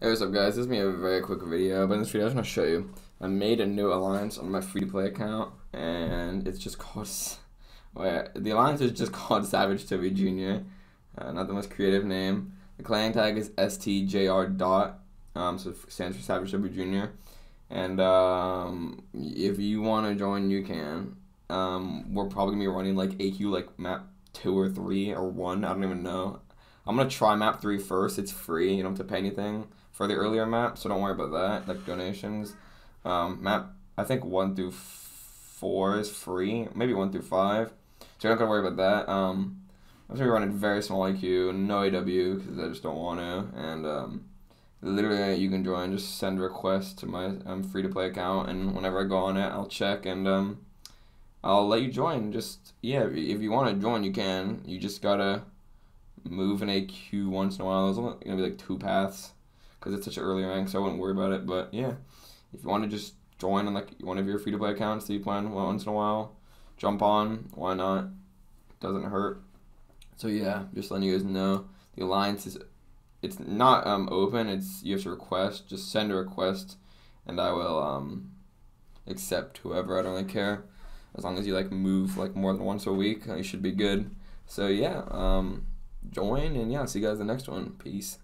Hey, what's up guys? This is me a very quick video, but in this video I just want to show you. I made a new alliance on my free-to-play account, and it's just called... Wait, the alliance is just called Savage Toby Jr. Uh, not the most creative name. The clan tag is STJR dot, um, so stands for Savage Toby Jr. And um, if you want to join, you can. Um, we're probably gonna be running like AQ like map two or three or one. I don't even know. I'm gonna try map three first. It's free. You don't have to pay anything for the earlier map, so don't worry about that. Like donations. Um, map I think one through four is free. Maybe one through five. So you're not gonna worry about that. Um, I'm be running very small AQ, no AW because I just don't want to. And um, literally you can join. Just send a request to my um, free to play account, and whenever I go on it, I'll check and um, I'll let you join. Just yeah, if you want to join, you can. You just gotta move an AQ once in a while. There's only gonna be like two paths because it's such an early rank, so I wouldn't worry about it. But yeah, if you want to just join on like one of your free to play accounts that you play on once in a while, jump on. Why not? Doesn't hurt. So yeah, just letting you guys know the alliance is it's not um open. It's you have to request. Just send a request, and I will um accept whoever. I don't really care as long as you like move like more than once a week. You should be good. So yeah, um, join and yeah, see you guys in the next one. Peace.